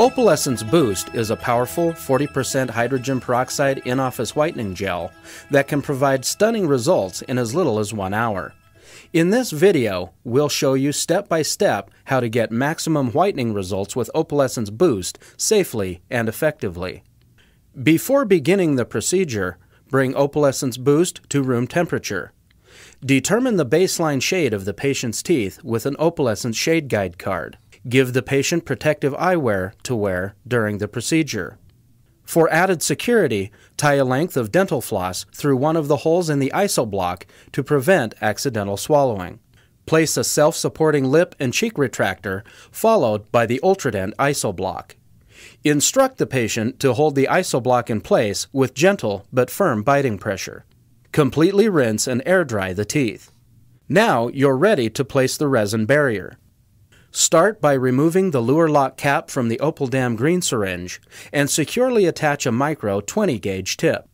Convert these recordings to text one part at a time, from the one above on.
Opalescence Boost is a powerful 40% hydrogen peroxide in office whitening gel that can provide stunning results in as little as one hour. In this video, we'll show you step by step how to get maximum whitening results with Opalescence Boost safely and effectively. Before beginning the procedure, bring Opalescence Boost to room temperature. Determine the baseline shade of the patient's teeth with an Opalescence Shade Guide card. Give the patient protective eyewear to wear during the procedure. For added security, tie a length of dental floss through one of the holes in the isoblock to prevent accidental swallowing. Place a self supporting lip and cheek retractor, followed by the Ultradent isoblock. Instruct the patient to hold the isoblock in place with gentle but firm biting pressure. Completely rinse and air dry the teeth. Now you're ready to place the resin barrier. Start by removing the Luer lock cap from the Opal Dam green syringe and securely attach a micro 20 gauge tip.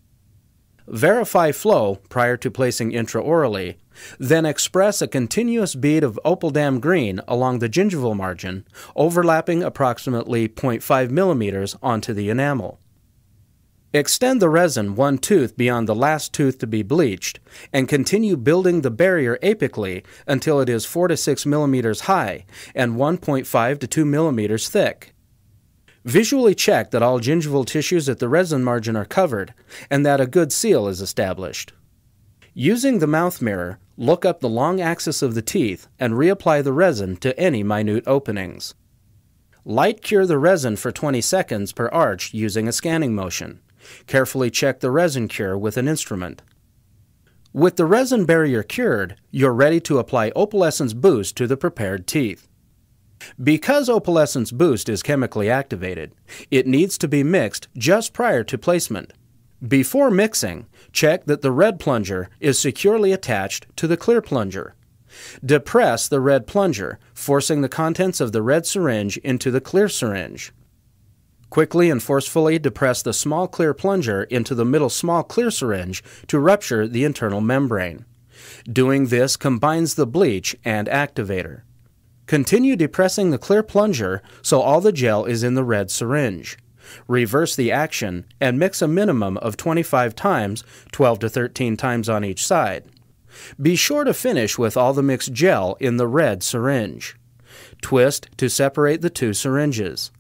Verify flow prior to placing intraorally, then express a continuous bead of Opaldam green along the gingival margin, overlapping approximately 0.5 millimeters onto the enamel. Extend the resin one tooth beyond the last tooth to be bleached, and continue building the barrier apically until it is 4 to 6 millimeters high and 1.5 to 2 millimeters thick. Visually check that all gingival tissues at the resin margin are covered and that a good seal is established. Using the mouth mirror, look up the long axis of the teeth and reapply the resin to any minute openings. Light cure the resin for 20 seconds per arch using a scanning motion. Carefully check the resin cure with an instrument. With the resin barrier cured, you're ready to apply Opalescence Boost to the prepared teeth. Because Opalescence Boost is chemically activated, it needs to be mixed just prior to placement. Before mixing, check that the red plunger is securely attached to the clear plunger. Depress the red plunger, forcing the contents of the red syringe into the clear syringe. Quickly and forcefully depress the small clear plunger into the middle small clear syringe to rupture the internal membrane. Doing this combines the bleach and activator. Continue depressing the clear plunger so all the gel is in the red syringe. Reverse the action and mix a minimum of 25 times, 12 to 13 times on each side. Be sure to finish with all the mixed gel in the red syringe. Twist to separate the two syringes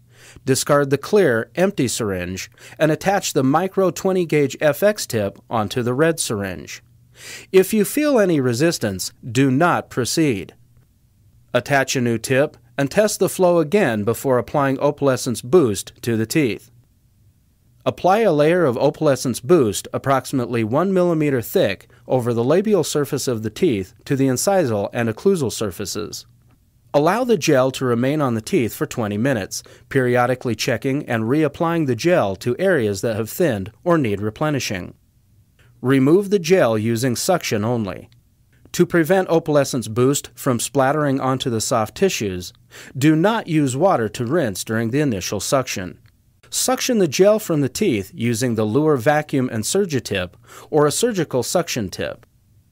discard the clear, empty syringe, and attach the micro 20 gauge FX tip onto the red syringe. If you feel any resistance, do not proceed. Attach a new tip and test the flow again before applying Opalescence Boost to the teeth. Apply a layer of Opalescence Boost approximately 1 mm thick over the labial surface of the teeth to the incisal and occlusal surfaces. Allow the gel to remain on the teeth for 20 minutes, periodically checking and reapplying the gel to areas that have thinned or need replenishing. Remove the gel using suction only. To prevent opalescence boost from splattering onto the soft tissues, do not use water to rinse during the initial suction. Suction the gel from the teeth using the Luer vacuum and Surgitip or a surgical suction tip.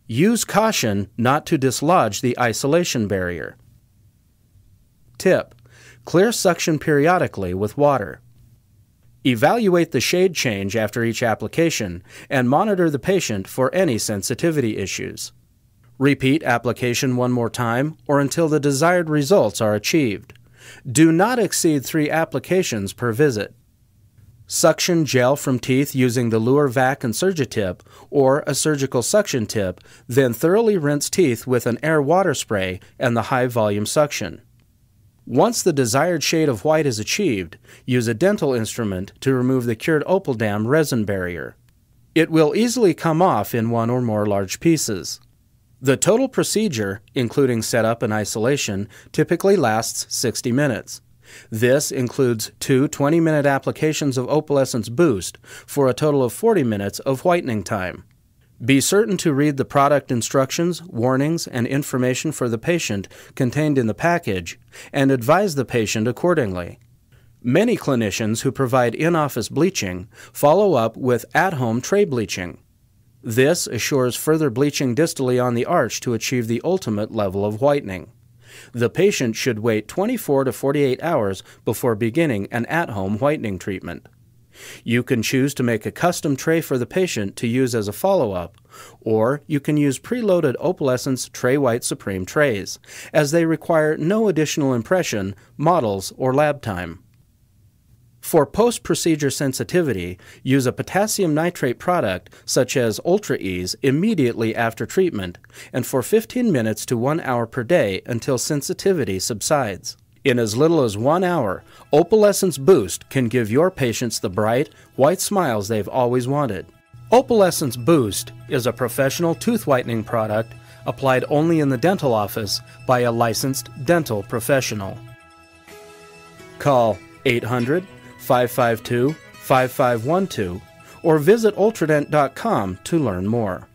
Use caution not to dislodge the isolation barrier. Tip Clear suction periodically with water. Evaluate the shade change after each application and monitor the patient for any sensitivity issues. Repeat application one more time or until the desired results are achieved. Do not exceed three applications per visit. Suction gel from teeth using the Luer Vac and Surgitip or a surgical suction tip, then thoroughly rinse teeth with an air water spray and the high volume suction. Once the desired shade of white is achieved, use a dental instrument to remove the cured Opaldam resin barrier. It will easily come off in one or more large pieces. The total procedure, including setup and isolation, typically lasts 60 minutes. This includes two 20 minute applications of Opalescence Boost for a total of 40 minutes of whitening time. Be certain to read the product instructions, warnings, and information for the patient contained in the package and advise the patient accordingly. Many clinicians who provide in office bleaching follow up with at home tray bleaching. This assures further bleaching distally on the arch to achieve the ultimate level of whitening. The patient should wait 24 to 48 hours before beginning an at home whitening treatment. You can choose to make a custom tray for the patient to use as a follow up, or you can use preloaded Opalescence Trèswhite Supreme trays, as they require no additional impression, models, or lab time. For post procedure sensitivity, use a potassium nitrate product such as UltraEZ immediately after treatment and for 15 minutes to 1 hour per day until sensitivity subsides. In as little as one hour, Opalescence Boost can give your patients the bright, white smiles they've always wanted. Opalescence Boost is a professional tooth whitening product applied only in the dental office by a licensed dental professional. Call 800 552 5512 or visit ultradent.com to learn more.